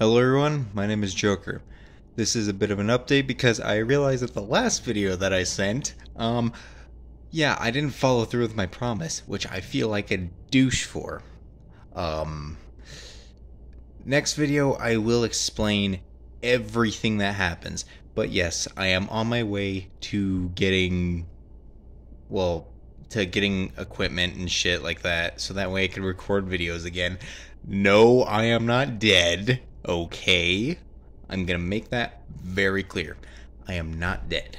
Hello everyone, my name is Joker. This is a bit of an update because I realized that the last video that I sent, um, yeah, I didn't follow through with my promise, which I feel like a douche for. Um, next video I will explain everything that happens, but yes, I am on my way to getting, well, to getting equipment and shit like that, so that way I can record videos again. No, I am not dead. Okay? I'm gonna make that very clear. I am not dead.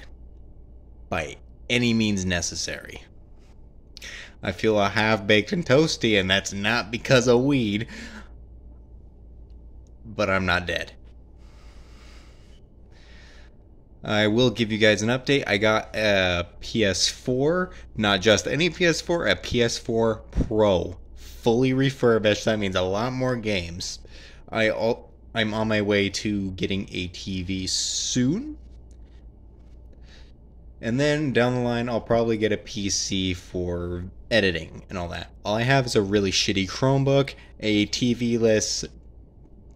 By any means necessary. I feel a half baked and toasty, and that's not because of weed. But I'm not dead. I will give you guys an update. I got a PS4, not just any PS4, a PS4 Pro, fully refurbished. That means a lot more games. I I'm on my way to getting a TV soon. And then down the line, I'll probably get a PC for editing and all that. All I have is a really shitty Chromebook, a TV-less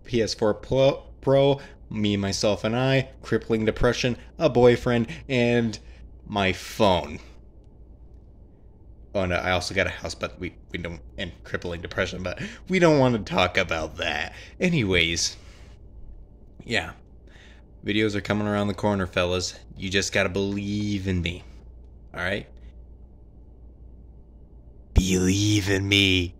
PS4 Pro, me, myself, and I, crippling depression, a boyfriend, and my phone. Oh no, I also got a house, but we, we don't, and crippling depression, but we don't want to talk about that. Anyways, yeah. Videos are coming around the corner, fellas. You just gotta believe in me. Alright? Believe in me.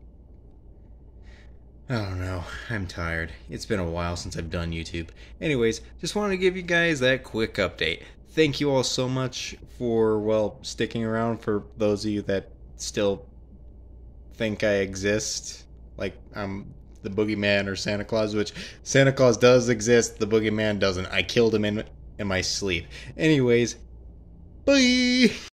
I don't know. I'm tired. It's been a while since I've done YouTube. Anyways, just wanted to give you guys that quick update. Thank you all so much for, well, sticking around for those of you that still think I exist. Like, I'm the boogeyman or Santa Claus, which Santa Claus does exist, the boogeyman doesn't. I killed him in, in my sleep. Anyways, bye!